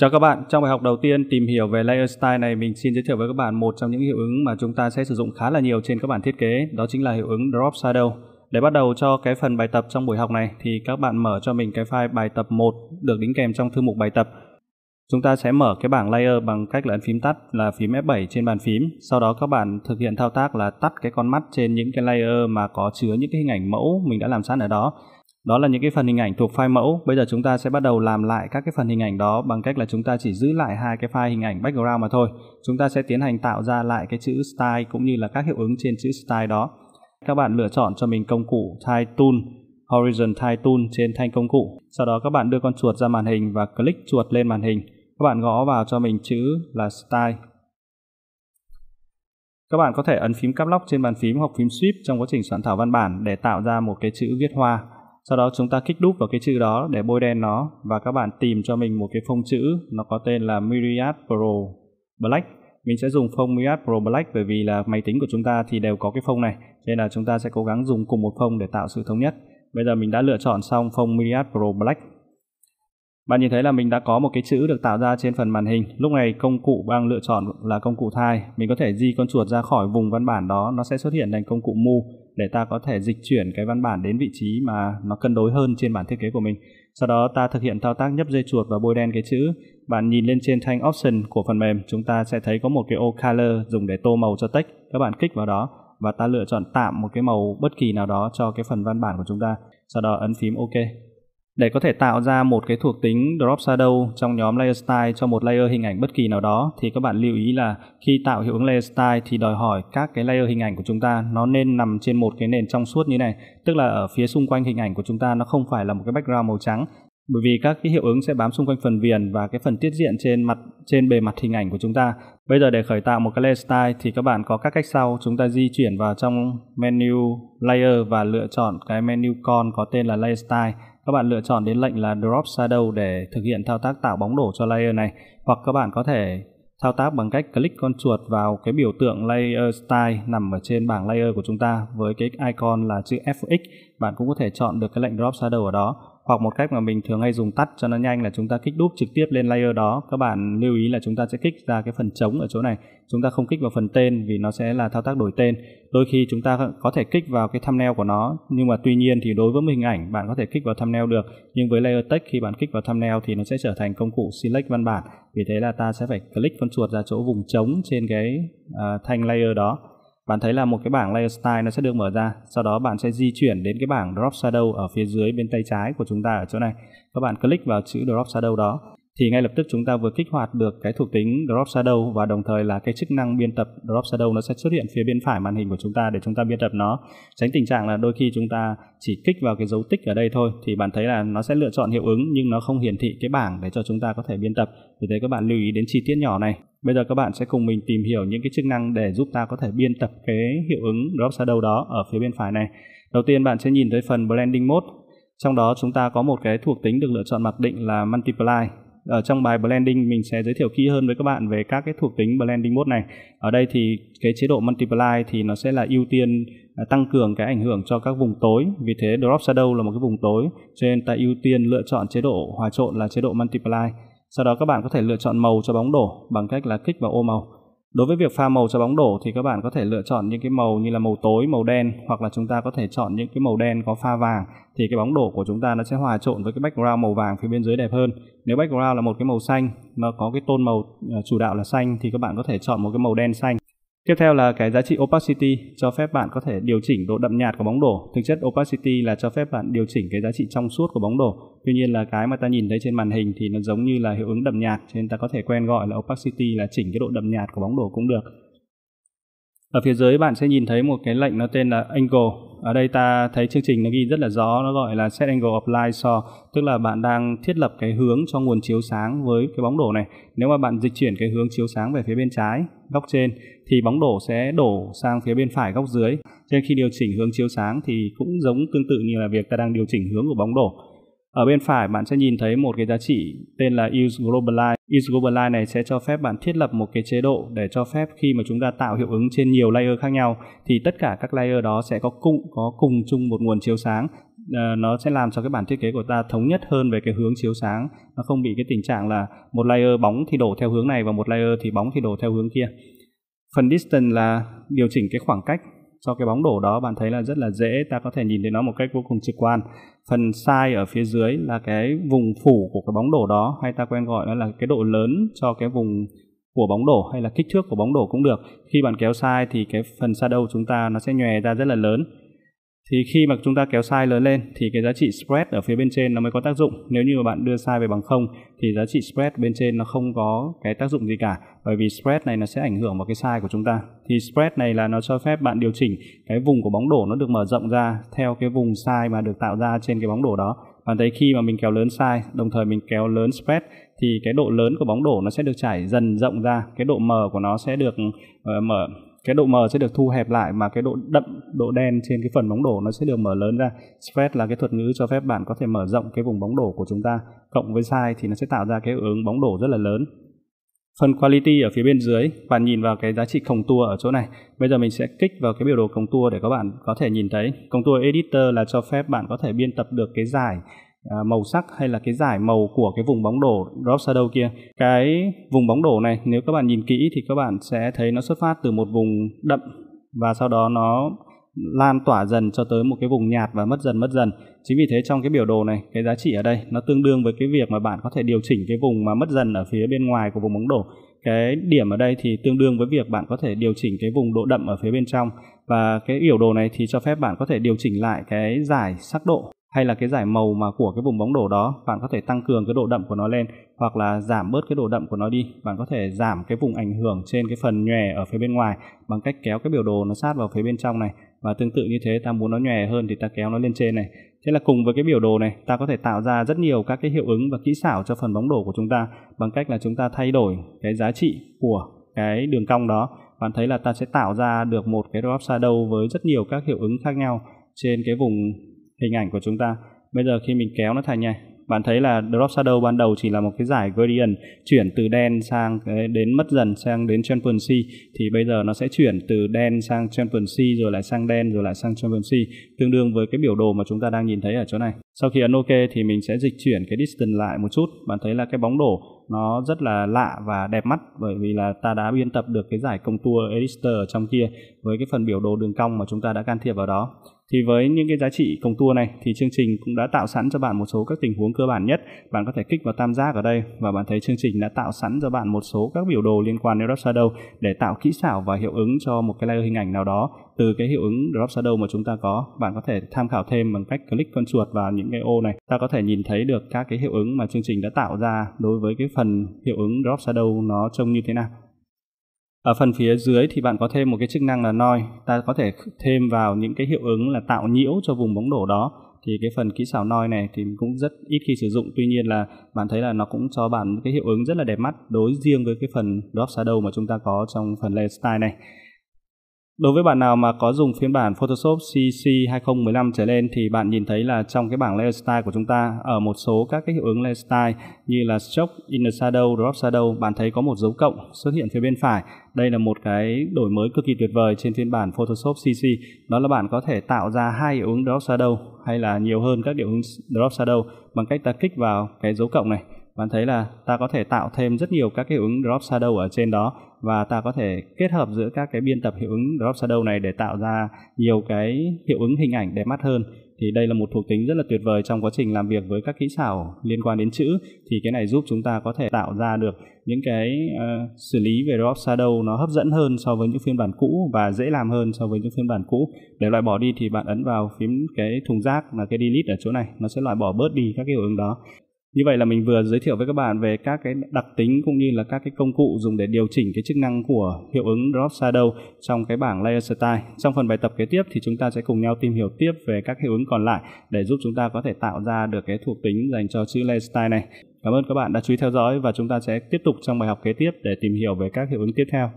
Chào các bạn, trong bài học đầu tiên tìm hiểu về layer style này mình xin giới thiệu với các bạn một trong những hiệu ứng mà chúng ta sẽ sử dụng khá là nhiều trên các bản thiết kế, đó chính là hiệu ứng drop shadow. Để bắt đầu cho cái phần bài tập trong buổi học này thì các bạn mở cho mình cái file bài tập 1 được đính kèm trong thư mục bài tập. Chúng ta sẽ mở cái bảng layer bằng cách là ấn phím tắt là phím F7 trên bàn phím. Sau đó các bạn thực hiện thao tác là tắt cái con mắt trên những cái layer mà có chứa những cái hình ảnh mẫu mình đã làm sẵn ở đó đó là những cái phần hình ảnh thuộc file mẫu. Bây giờ chúng ta sẽ bắt đầu làm lại các cái phần hình ảnh đó bằng cách là chúng ta chỉ giữ lại hai cái file hình ảnh background mà thôi. Chúng ta sẽ tiến hành tạo ra lại cái chữ style cũng như là các hiệu ứng trên chữ style đó. Các bạn lựa chọn cho mình công cụ Type Tool, Horizon Type Tool trên thanh công cụ. Sau đó các bạn đưa con chuột ra màn hình và click chuột lên màn hình. Các bạn gõ vào cho mình chữ là style. Các bạn có thể ấn phím Caps Lock trên bàn phím hoặc phím Shift trong quá trình soạn thảo văn bản để tạo ra một cái chữ viết hoa sau đó chúng ta kích đúp vào cái chữ đó để bôi đen nó và các bạn tìm cho mình một cái phông chữ, nó có tên là Myriad Pro Black. Mình sẽ dùng phông Myriad Pro Black bởi vì là máy tính của chúng ta thì đều có cái phông này, nên là chúng ta sẽ cố gắng dùng cùng một phông để tạo sự thống nhất. Bây giờ mình đã lựa chọn xong phông Myriad Pro Black bạn nhìn thấy là mình đã có một cái chữ được tạo ra trên phần màn hình. Lúc này công cụ đang lựa chọn là công cụ thai. Mình có thể di con chuột ra khỏi vùng văn bản đó, nó sẽ xuất hiện thành công cụ move để ta có thể dịch chuyển cái văn bản đến vị trí mà nó cân đối hơn trên bản thiết kế của mình. Sau đó ta thực hiện thao tác nhấp dây chuột và bôi đen cái chữ. Bạn nhìn lên trên thanh option của phần mềm, chúng ta sẽ thấy có một cái ô color dùng để tô màu cho text. Các bạn kích vào đó và ta lựa chọn tạm một cái màu bất kỳ nào đó cho cái phần văn bản của chúng ta. Sau đó ấn phím OK. Để có thể tạo ra một cái thuộc tính Drop Shadow trong nhóm Layer Style cho một layer hình ảnh bất kỳ nào đó thì các bạn lưu ý là khi tạo hiệu ứng Layer Style thì đòi hỏi các cái layer hình ảnh của chúng ta nó nên nằm trên một cái nền trong suốt như này. Tức là ở phía xung quanh hình ảnh của chúng ta nó không phải là một cái background màu trắng bởi vì các cái hiệu ứng sẽ bám xung quanh phần viền và cái phần tiết diện trên mặt trên bề mặt hình ảnh của chúng ta. Bây giờ để khởi tạo một cái layer style thì các bạn có các cách sau, chúng ta di chuyển vào trong menu layer và lựa chọn cái menu con có tên là layer style các bạn lựa chọn đến lệnh là Drop Shadow để thực hiện thao tác tạo bóng đổ cho layer này. Hoặc các bạn có thể thao tác bằng cách click con chuột vào cái biểu tượng Layer Style nằm ở trên bảng layer của chúng ta với cái icon là chữ FX bạn cũng có thể chọn được cái lệnh Drop Shadow ở đó hoặc một cách mà mình thường hay dùng tắt cho nó nhanh là chúng ta kích đúp trực tiếp lên layer đó. Các bạn lưu ý là chúng ta sẽ kích ra cái phần trống ở chỗ này. Chúng ta không kích vào phần tên vì nó sẽ là thao tác đổi tên. Đôi khi chúng ta có thể kích vào cái thumbnail của nó nhưng mà tuy nhiên thì đối với một hình ảnh bạn có thể kích vào thumbnail được nhưng với layer text khi bạn kích vào thumbnail thì nó sẽ trở thành công cụ select văn bản. Vì thế là ta sẽ phải click con chuột ra chỗ vùng trống trên cái uh, thanh layer đó bạn thấy là một cái bảng layer style nó sẽ được mở ra, sau đó bạn sẽ di chuyển đến cái bảng drop shadow ở phía dưới bên tay trái của chúng ta ở chỗ này. Các bạn click vào chữ drop shadow đó, thì ngay lập tức chúng ta vừa kích hoạt được cái thuộc tính drop shadow và đồng thời là cái chức năng biên tập drop shadow nó sẽ xuất hiện phía bên phải màn hình của chúng ta để chúng ta biên tập nó. Tránh tình trạng là đôi khi chúng ta chỉ kích vào cái dấu tích ở đây thôi, thì bạn thấy là nó sẽ lựa chọn hiệu ứng nhưng nó không hiển thị cái bảng để cho chúng ta có thể biên tập. Vì thế các bạn lưu ý đến chi tiết nhỏ này. Bây giờ các bạn sẽ cùng mình tìm hiểu những cái chức năng để giúp ta có thể biên tập cái hiệu ứng drop shadow đó ở phía bên phải này. Đầu tiên bạn sẽ nhìn thấy phần blending mode. Trong đó chúng ta có một cái thuộc tính được lựa chọn mặc định là multiply. Ở trong bài blending mình sẽ giới thiệu kỹ hơn với các bạn về các cái thuộc tính blending mode này. Ở đây thì cái chế độ multiply thì nó sẽ là ưu tiên à, tăng cường cái ảnh hưởng cho các vùng tối. Vì thế drop shadow là một cái vùng tối, cho nên ta ưu tiên lựa chọn chế độ hòa trộn là chế độ multiply. Sau đó các bạn có thể lựa chọn màu cho bóng đổ bằng cách là kích vào ô màu. Đối với việc pha màu cho bóng đổ thì các bạn có thể lựa chọn những cái màu như là màu tối, màu đen hoặc là chúng ta có thể chọn những cái màu đen có pha vàng thì cái bóng đổ của chúng ta nó sẽ hòa trộn với cái background màu vàng phía bên dưới đẹp hơn. Nếu background là một cái màu xanh nó có cái tôn màu ờ, chủ đạo là xanh thì các bạn có thể chọn một cái màu đen xanh Tiếp theo là cái giá trị opacity cho phép bạn có thể điều chỉnh độ đậm nhạt của bóng đổ. Thực chất opacity là cho phép bạn điều chỉnh cái giá trị trong suốt của bóng đổ. Tuy nhiên là cái mà ta nhìn thấy trên màn hình thì nó giống như là hiệu ứng đậm nhạt cho nên ta có thể quen gọi là opacity là chỉnh cái độ đậm nhạt của bóng đổ cũng được. Ở phía dưới bạn sẽ nhìn thấy một cái lệnh nó tên là angle. Ở đây ta thấy chương trình nó ghi rất là rõ, nó gọi là set angle of light so, tức là bạn đang thiết lập cái hướng cho nguồn chiếu sáng với cái bóng đổ này. Nếu mà bạn dịch chuyển cái hướng chiếu sáng về phía bên trái, góc trên, thì bóng đổ sẽ đổ sang phía bên phải góc dưới. Cho nên khi điều chỉnh hướng chiếu sáng thì cũng giống tương tự như là việc ta đang điều chỉnh hướng của bóng đổ. Ở bên phải bạn sẽ nhìn thấy một cái giá trị tên là Use Global Line. Use Global Line này sẽ cho phép bạn thiết lập một cái chế độ để cho phép khi mà chúng ta tạo hiệu ứng trên nhiều layer khác nhau thì tất cả các layer đó sẽ có cùng có cùng chung một nguồn chiếu sáng uh, nó sẽ làm cho cái bản thiết kế của ta thống nhất hơn về cái hướng chiếu sáng. Nó không bị cái tình trạng là một layer bóng thì đổ theo hướng này và một layer thì bóng thì đổ theo hướng kia. Phần distance là điều chỉnh cái khoảng cách cho cái bóng đổ đó. Bạn thấy là rất là dễ ta có thể nhìn thấy nó một cách vô cùng trực quan. Phần size ở phía dưới là cái vùng phủ của cái bóng đổ đó hay ta quen gọi nó là cái độ lớn cho cái vùng của bóng đổ hay là kích thước của bóng đổ cũng được. Khi bạn kéo size thì cái phần shadow chúng ta nó sẽ nhòe ra rất là lớn thì khi mà chúng ta kéo size lớn lên thì cái giá trị spread ở phía bên trên nó mới có tác dụng. Nếu như mà bạn đưa size về bằng không thì giá trị spread bên trên nó không có cái tác dụng gì cả bởi vì spread này nó sẽ ảnh hưởng vào cái size của chúng ta. Thì spread này là nó cho phép bạn điều chỉnh cái vùng của bóng đổ nó được mở rộng ra theo cái vùng size mà được tạo ra trên cái bóng đổ đó. Bạn thấy khi mà mình kéo lớn size đồng thời mình kéo lớn spread thì cái độ lớn của bóng đổ nó sẽ được trải dần rộng ra cái độ mờ của nó sẽ được uh, mở cái độ mờ sẽ được thu hẹp lại mà cái độ đậm, độ đen trên cái phần bóng đổ nó sẽ được mở lớn ra. Spread là cái thuật ngữ cho phép bạn có thể mở rộng cái vùng bóng đổ của chúng ta. Cộng với size thì nó sẽ tạo ra cái ứng bóng đổ rất là lớn. Phần quality ở phía bên dưới, bạn nhìn vào cái giá trị contour ở chỗ này. Bây giờ mình sẽ kích vào cái biểu đồ contour để các bạn có thể nhìn thấy. Contour editor là cho phép bạn có thể biên tập được cái giải À, màu sắc hay là cái giải màu của cái vùng bóng đổ drop shadow kia? Cái vùng bóng đổ này, nếu các bạn nhìn kỹ thì các bạn sẽ thấy nó xuất phát từ một vùng đậm và sau đó nó lan tỏa dần cho tới một cái vùng nhạt và mất dần mất dần. Chính vì thế trong cái biểu đồ này, cái giá trị ở đây nó tương đương với cái việc mà bạn có thể điều chỉnh cái vùng mà mất dần ở phía bên ngoài của vùng bóng đổ. Cái điểm ở đây thì tương đương với việc bạn có thể điều chỉnh cái vùng độ đậm ở phía bên trong. Và cái biểu đồ này thì cho phép bạn có thể điều chỉnh lại cái giải sắc độ hay là cái giải màu mà của cái vùng bóng đổ đó, bạn có thể tăng cường cái độ đậm của nó lên, hoặc là giảm bớt cái độ đậm của nó đi. Bạn có thể giảm cái vùng ảnh hưởng trên cái phần nhòe ở phía bên ngoài bằng cách kéo cái biểu đồ nó sát vào phía bên trong này. Và tương tự như thế, ta muốn nó nhòe hơn thì ta kéo nó lên trên này. Thế là cùng với cái biểu đồ này, ta có thể tạo ra rất nhiều các cái hiệu ứng và kỹ xảo cho phần bóng đổ của chúng ta, bằng cách là chúng ta thay đổi cái giá trị của cái đường cong đó. Bạn thấy là ta sẽ tạo ra được một cái drop shadow với rất nhiều các hiệu ứng khác nhau trên cái vùng hình ảnh của chúng ta. Bây giờ khi mình kéo nó thành này bạn thấy là drop shadow ban đầu chỉ là một cái giải gradient chuyển từ đen sang đến mất dần sang đến transparency thì bây giờ nó sẽ chuyển từ đen sang transparency rồi lại sang đen, rồi lại sang transparency tương đương với cái biểu đồ mà chúng ta đang nhìn thấy ở chỗ này. Sau khi ấn ok thì mình sẽ dịch chuyển cái distance lại một chút. Bạn thấy là cái bóng đổ nó rất là lạ và đẹp mắt, bởi vì là ta đã biên tập được cái giải contour editor ở trong kia với cái phần biểu đồ đường cong mà chúng ta đã can thiệp vào đó thì với những cái giá trị công tua này thì chương trình cũng đã tạo sẵn cho bạn một số các tình huống cơ bản nhất. Bạn có thể kích vào tam giác ở đây và bạn thấy chương trình đã tạo sẵn cho bạn một số các biểu đồ liên quan đến drop shadow để tạo kỹ xảo và hiệu ứng cho một cái layer hình ảnh nào đó từ cái hiệu ứng drop shadow mà chúng ta có. Bạn có thể tham khảo thêm bằng cách click con chuột vào những cái ô này. Ta có thể nhìn thấy được các cái hiệu ứng mà chương trình đã tạo ra đối với cái phần hiệu ứng drop shadow nó trông như thế nào. Ở phần phía dưới thì bạn có thêm một cái chức năng là noi. Ta có thể thêm vào những cái hiệu ứng là tạo nhiễu cho vùng bóng đổ đó. Thì cái phần kỹ xảo noi này thì cũng rất ít khi sử dụng. Tuy nhiên là bạn thấy là nó cũng cho bạn cái hiệu ứng rất là đẹp mắt đối riêng với cái phần drop shadow mà chúng ta có trong phần layer style này. Đối với bạn nào mà có dùng phiên bản Photoshop CC 2015 trở lên thì bạn nhìn thấy là trong cái bảng Layer Style của chúng ta ở một số các cái hiệu ứng Layer Style như là Stroke, Inner Shadow, Drop Shadow bạn thấy có một dấu cộng xuất hiện phía bên phải. Đây là một cái đổi mới cực kỳ tuyệt vời trên phiên bản Photoshop CC. Đó là bạn có thể tạo ra hai hiệu ứng Drop Shadow hay là nhiều hơn các hiệu ứng Drop Shadow bằng cách ta kích vào cái dấu cộng này bạn thấy là ta có thể tạo thêm rất nhiều các cái hiệu ứng drop shadow ở trên đó và ta có thể kết hợp giữa các cái biên tập hiệu ứng drop shadow này để tạo ra nhiều cái hiệu ứng hình ảnh đẹp mắt hơn. Thì đây là một thuộc tính rất là tuyệt vời trong quá trình làm việc với các kỹ xảo liên quan đến chữ. Thì cái này giúp chúng ta có thể tạo ra được những cái uh, xử lý về drop shadow nó hấp dẫn hơn so với những phiên bản cũ và dễ làm hơn so với những phiên bản cũ. Để loại bỏ đi thì bạn ấn vào phím cái thùng rác là cái delete ở chỗ này. Nó sẽ loại bỏ bớt đi các cái hiệu ứng đó như vậy là mình vừa giới thiệu với các bạn về các cái đặc tính cũng như là các cái công cụ dùng để điều chỉnh cái chức năng của hiệu ứng Drop Shadow trong cái bảng Layer Style. Trong phần bài tập kế tiếp thì chúng ta sẽ cùng nhau tìm hiểu tiếp về các hiệu ứng còn lại để giúp chúng ta có thể tạo ra được cái thuộc tính dành cho chữ Layer Style này. Cảm ơn các bạn đã chú ý theo dõi và chúng ta sẽ tiếp tục trong bài học kế tiếp để tìm hiểu về các hiệu ứng tiếp theo.